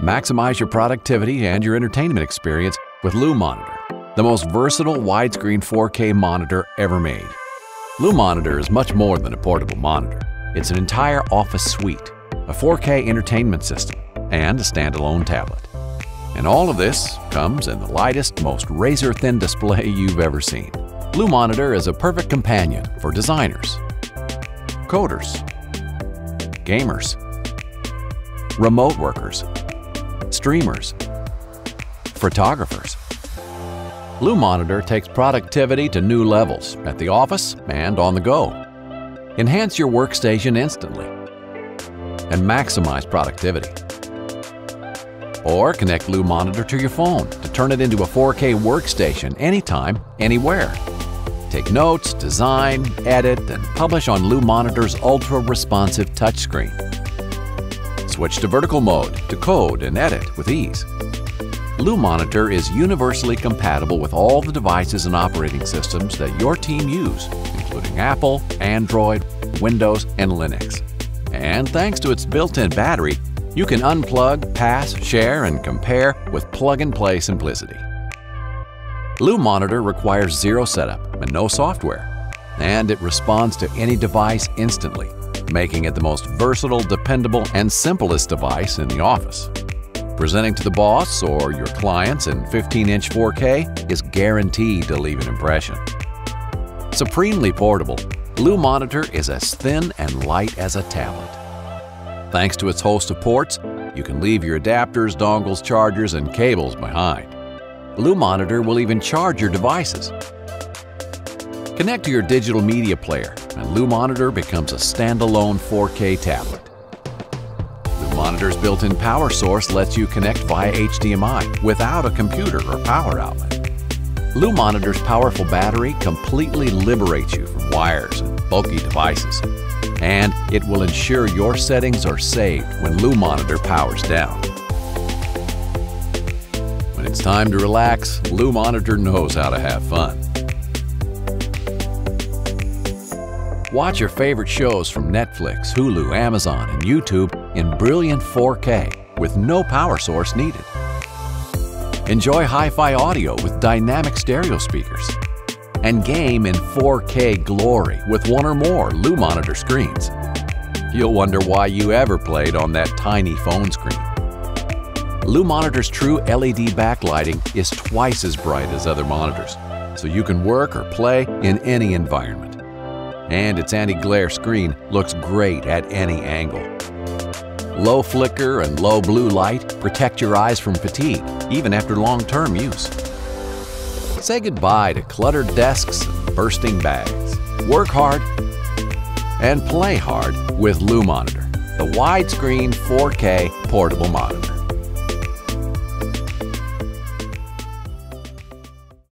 Maximize your productivity and your entertainment experience with Lumonitor, the most versatile widescreen 4K monitor ever made. Lumonitor is much more than a portable monitor. It's an entire office suite, a 4K entertainment system, and a standalone tablet. And all of this comes in the lightest, most razor-thin display you've ever seen. Lumonitor is a perfect companion for designers, coders, gamers, remote workers, streamers, photographers. Lumonitor takes productivity to new levels at the office and on the go. Enhance your workstation instantly and maximize productivity. Or connect Lumonitor to your phone to turn it into a 4K workstation anytime, anywhere. Take notes, design, edit, and publish on Lumonitor's ultra-responsive touchscreen. Switch to vertical mode to code and edit with ease. Lumonitor is universally compatible with all the devices and operating systems that your team use, including Apple, Android, Windows, and Linux. And thanks to its built-in battery, you can unplug, pass, share, and compare with plug-and-play simplicity. Lumonitor requires zero setup and no software, and it responds to any device instantly, making it the most versatile, dependable, and simplest device in the office. Presenting to the boss or your clients in 15-inch 4K is guaranteed to leave an impression. Supremely portable, Lumonitor is as thin and light as a tablet. Thanks to its host of ports, you can leave your adapters, dongles, chargers, and cables behind. Lumonitor will even charge your devices. Connect to your digital media player, and Lumonitor becomes a standalone 4K tablet. Lumonitor's built-in power source lets you connect via HDMI without a computer or power outlet. Lumonitor's powerful battery completely liberates you from wires and bulky devices and it will ensure your settings are saved when Lumonitor powers down. It's time to relax, Lumonitor knows how to have fun. Watch your favorite shows from Netflix, Hulu, Amazon, and YouTube in brilliant 4K with no power source needed. Enjoy hi-fi audio with dynamic stereo speakers and game in 4K glory with one or more Lumonitor screens. You'll wonder why you ever played on that tiny phone screen. Lumonitor's true LED backlighting is twice as bright as other monitors, so you can work or play in any environment. And its anti-glare screen looks great at any angle. Low flicker and low blue light protect your eyes from fatigue, even after long-term use. Say goodbye to cluttered desks and bursting bags. Work hard and play hard with Lumonitor, the widescreen 4K portable monitor.